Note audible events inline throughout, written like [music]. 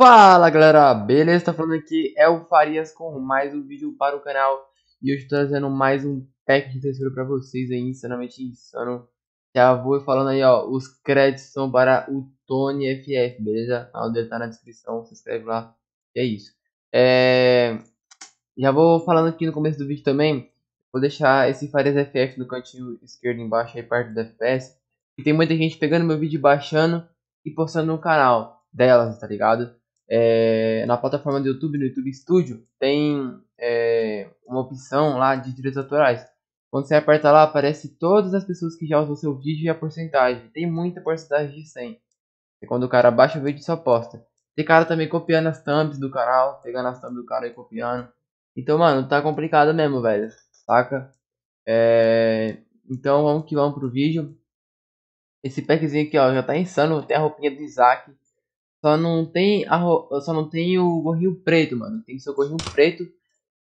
Fala galera, beleza? Tá falando aqui é o Farias com mais um vídeo para o canal. E hoje estou trazendo mais um pack de terceiro para vocês aí, insanamente insano. Já vou falando aí ó, os créditos são para o Tony FF, beleza? O dele tá na descrição, se inscreve lá. E é isso. É... Já vou falando aqui no começo do vídeo também. Vou deixar esse Farias FF no cantinho esquerdo embaixo aí perto do FPS E tem muita gente pegando meu vídeo baixando e postando no canal delas, tá ligado? É, na plataforma do YouTube, no YouTube Studio, tem é, uma opção lá de direitos autorais. Quando você aperta lá, aparece todas as pessoas que já usou seu vídeo e a porcentagem. Tem muita porcentagem de 100. E quando o cara baixa o vídeo, só posta. Tem cara também copiando as thumbs do canal, pegando as thumbs do cara e copiando. Então, mano, tá complicado mesmo, velho. Saca? É... Então, vamos que vamos pro vídeo. Esse packzinho aqui, ó, já tá insano. Tem a roupinha do Isaac. Só não tem a só não tem o gorrinho preto, mano. Tem seu gorrinho preto.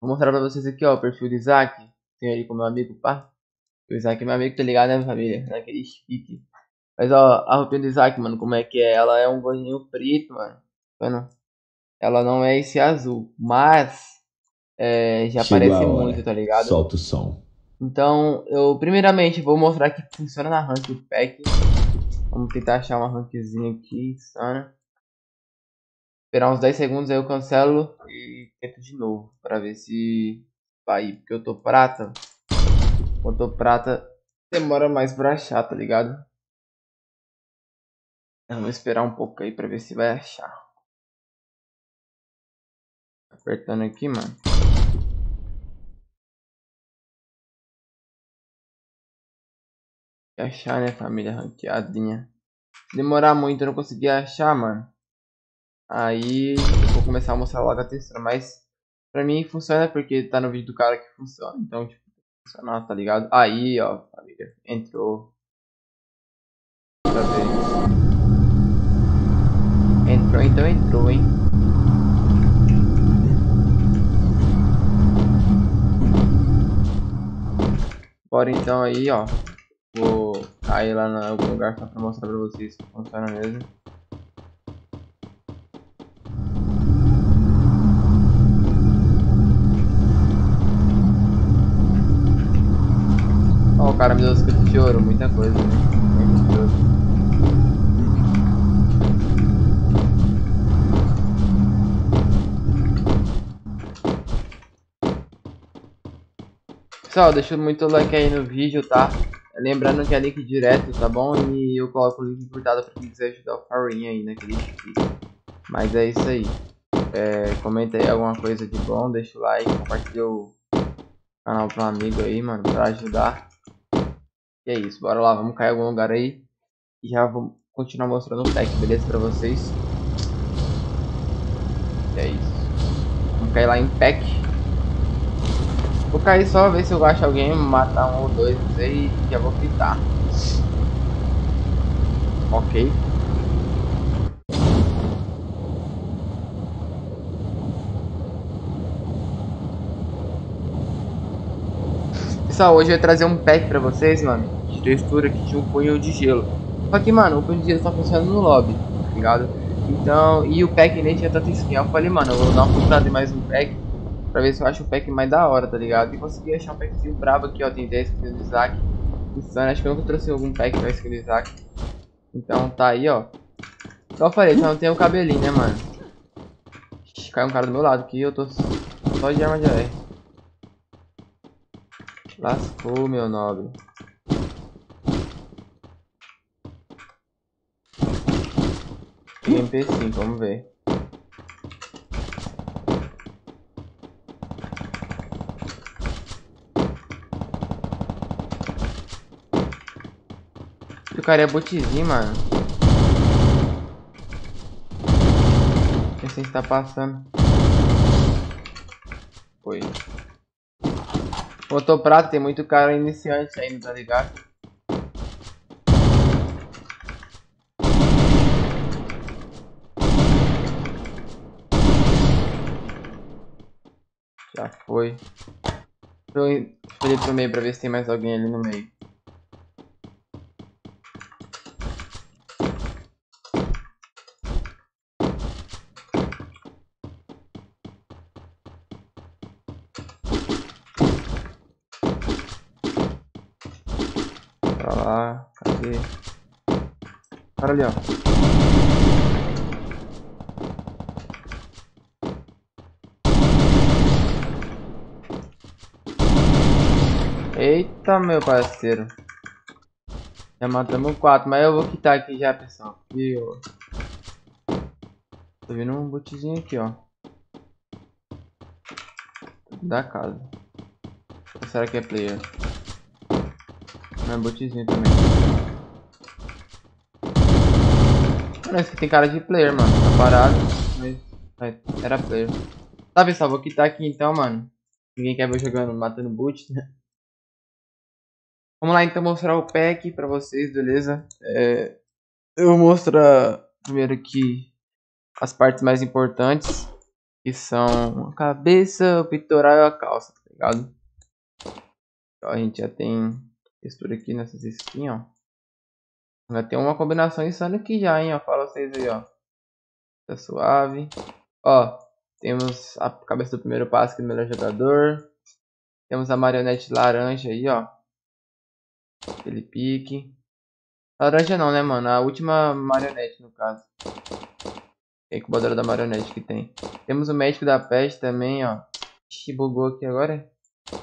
Vou mostrar pra vocês aqui, ó, o perfil do Isaac. Tem ali com meu amigo, pá. O Isaac é meu amigo, tá ligado, né, família? Naquele pique. Mas, ó, a roupinha do Isaac, mano, como é que é? Ela é um gorrinho preto, mano. Vendo? Ela não é esse azul, mas é, já Chegou aparece muito, tá ligado? Solta o som. Então, eu primeiramente vou mostrar que funciona na rank pack. Vamos tentar achar uma rankzinha aqui, sana. Esperar uns 10 segundos aí eu cancelo e tento de novo. Pra ver se vai. Porque eu tô prata. Quando eu tô prata demora mais pra achar, tá ligado? Vamos esperar um pouco aí pra ver se vai achar. Apertando aqui, mano. achar, né, família? Ranqueadinha. Demorar muito, eu não consegui achar, mano. Aí eu vou começar a mostrar logo a textura, mas pra mim funciona porque tá no vídeo do cara que funciona, então tipo, funcionar, tá ligado? Aí, ó, família, entrou. Pra ver. Entrou, então entrou, hein? Bora então aí, ó. Vou cair lá em algum lugar só pra mostrar pra vocês que funciona mesmo. Cara me deu 50 de ouro, muita coisa, né? Pessoal, deixa muito like aí no vídeo, tá? Lembrando que é link direto, tá bom? E eu coloco o link encurtado pra quem quiser ajudar o Farinha aí naquele vídeo. Mas é isso aí. É, comenta aí alguma coisa de bom, deixa o like, compartilha o canal para um amigo aí, mano, pra ajudar. E é isso, bora lá, vamos cair em algum lugar aí. E já vou continuar mostrando o pack, beleza? Pra vocês. E é isso. Vamos cair lá em pack. Vou cair só, ver se eu acho alguém, matar um ou dois, não sei, e já vou fritar. Ok. Pessoal, hoje eu ia trazer um pack pra vocês, mano, de textura que tinha um punho de gelo. Só que, mano, o punho de gelo só funciona no lobby, tá ligado? Então, e o pack nem tinha tanta skin. Eu falei, mano, eu vou dar uma procurada em mais um pack pra ver se eu acho o pack mais da hora, tá ligado? E consegui achar um packzinho brabo aqui, ó, tem 10 skins do Isaac. Insano, acho que eu nunca trouxe algum pack com a skin do Isaac. Então tá aí, ó. Só falei, só não tem o cabelinho, né, mano? Caiu um cara do meu lado aqui, eu tô só de arma de AR. Lascou, meu nobre. MP5, vamos ver. O cara é botzinho, mano. Não sei se tá passando. Foi. Botou prata, tem muito cara iniciante ainda, tá ligado? Já foi. Deixa eu ir pro meio pra ver se tem mais alguém ali no meio. Pra lá. Cadê? Cara ali, ó. Eita, meu parceiro. Já matamos quatro, mas eu vou quitar aqui já, pessoal. E eu... Tô vendo um botezinho aqui, ó. Da casa. Ou será que é player? Não é botezinho também. Parece que tem cara de player, mano. Tá parado, mas era player. Tá, pessoal, vou quitar aqui então, mano. Ninguém quer ver jogando, matando boot? [laughs] Vamos lá então mostrar o pack pra vocês, beleza? É, eu vou mostrar primeiro aqui as partes mais importantes, que são a cabeça, o peitoral e a calça, tá ligado? Então, a gente já tem textura aqui nessas skins, ó. Já tem uma combinação insana aqui já, hein, ó. Fala vocês aí, ó. Tá suave. Ó, temos a cabeça do primeiro passo aqui do melhor jogador. Temos a marionete laranja aí, ó. Aquele pique. Laranja não, né, mano? A última marionete, no caso. A incubadora da marionete que tem. Temos o médico da peste também, ó. Ixi, bugou aqui agora.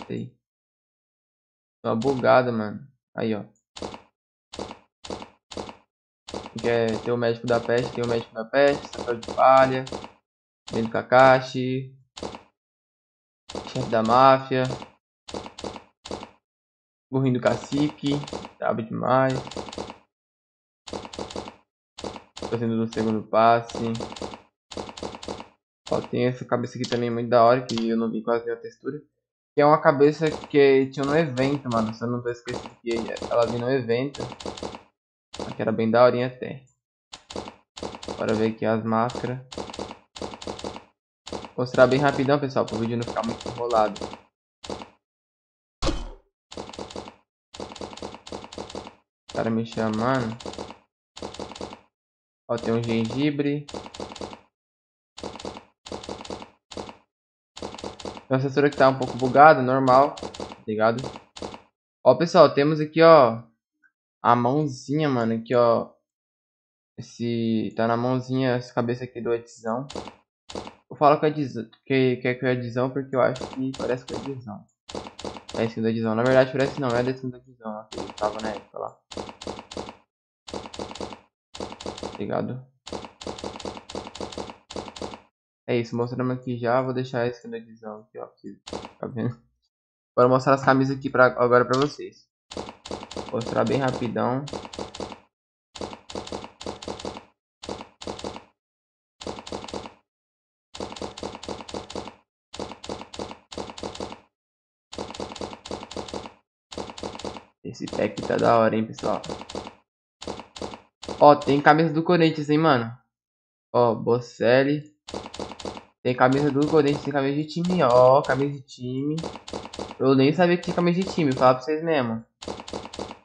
Sei. Uma bugada, mano. Aí, ó. Quer ter o médico da peste, tem o médico da peste, chapéu de palha, dentro Kakashi, chefe da máfia, Burrinho do cacique. Brabo demais. Fazendo do segundo passe. Ó, tem essa cabeça aqui também muito da hora, que eu não vi quase a textura. Que é uma cabeça que tinha no evento, mano. Se eu não tô esquecendo que ela vinha no evento. Que era bem da horinha até. Bora ver aqui as máscaras. Vou mostrar bem rapidão, pessoal, para o vídeo não ficar muito enrolado. cara me chamando. Ó, tem um gengibre. Tem uma assessora que tá um pouco bugada, normal, tá ligado? Ó, pessoal, temos aqui, ó, a mãozinha, mano, aqui, ó. Esse, tá na mãozinha, essa cabeça aqui do Edzão. Eu falo que é, que, que é que é Edzão porque eu acho que parece que é Edzão. É skin da Dizão. Na verdade, parece não, é a skin da Dizão. Que tava na época lá. Ligado? É isso, mostrando aqui já. Vou deixar a skin da Dizão aqui, ó. Tá vendo? Bora mostrar as camisas aqui pra, agora pra vocês. Mostrar bem rapidão. Esse pack tá da hora, hein, pessoal. Ó, tem camisa do Corinthians, hein, mano. Ó, Bocelli. Tem camisa do Corinthians, tem camisa de time, ó. Camisa de time. Eu nem sabia que tinha camisa de time, falar pra vocês mesmo.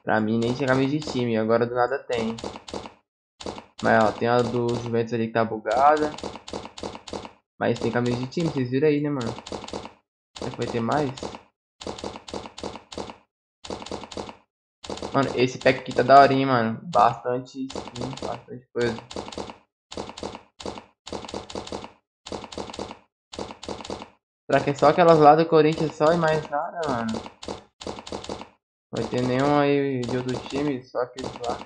Pra mim nem tinha camisa de time, agora do nada tem. Mas ó, tem a do Juventus ali que tá bugada. Mas tem camisa de time, vocês viram aí, né, mano? Será que vai ter mais? Mano, esse pack aqui tá daorinha, mano. Bastante skin, bastante coisa. Será que é só aquelas lá do Corinthians só e mais nada, mano? Vai ter nenhum aí de outro time, só aqueles lá.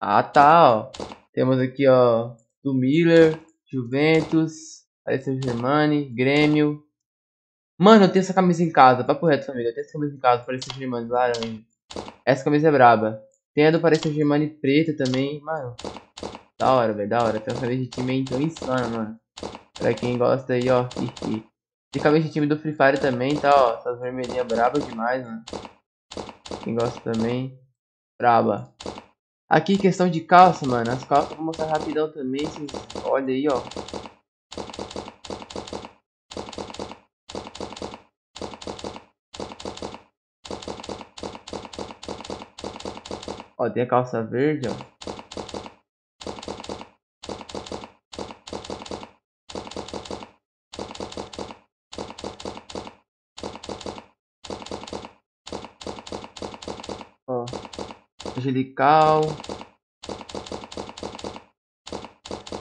Ah, tá, ó. Temos aqui, ó, do Miller, Juventus, Paris Saint-Germain, Grêmio. Mano, eu tenho essa camisa em casa, papo reto, família. Eu tenho essa camisa em casa, Paris Saint-Germain, laranja. Essa camisa é braba. Tem a do Paris Saint-Germain preta também. Mano, da hora, velho. Da hora. Tem uma camisa de time então insana, mano. Pra quem gosta aí, ó. E, Tem camisa de time do Free Fire também, tá, ó. Essas vermelhinhas brabas demais, mano. Quem gosta também. Braba. Aqui, questão de calça, mano. As calças vou mostrar rapidão também. Vocês olha aí, ó. Ó, tem a calça verde, ó. Ó, Angelical.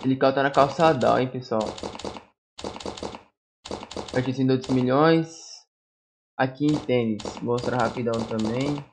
Angelical tá na calçadão, hein, pessoal. Aqui tem 2 milhões. Aqui em tênis. Mostra rapidão também.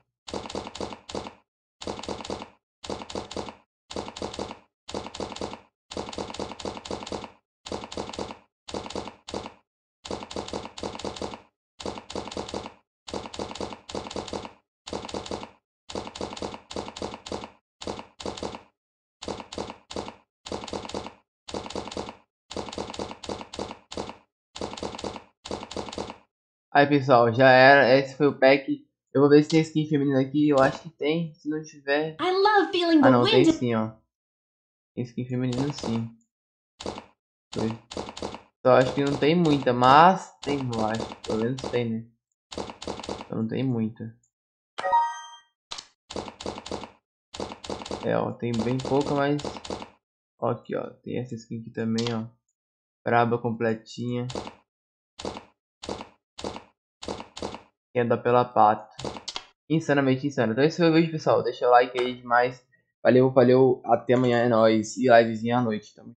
Aí pessoal, já era, esse foi o pack. Eu vou ver se tem skin feminina aqui, eu acho que tem, se não tiver... ah não, tem sim ó. Tem skin feminina sim. Foi. Só acho que não tem muita, mas tem, eu acho. Pelo menos tem, né? Então não tem muita. É, ó, tem bem pouca, mas... Ó, aqui, ó, tem essa skin aqui também, ó. Braba completinha. e anda pela pata. Insanamente insano. Então esse foi o vídeo, pessoal. Deixa o like aí demais. Valeu, valeu. Até amanhã. É nóis. E livezinha à noite. Tamo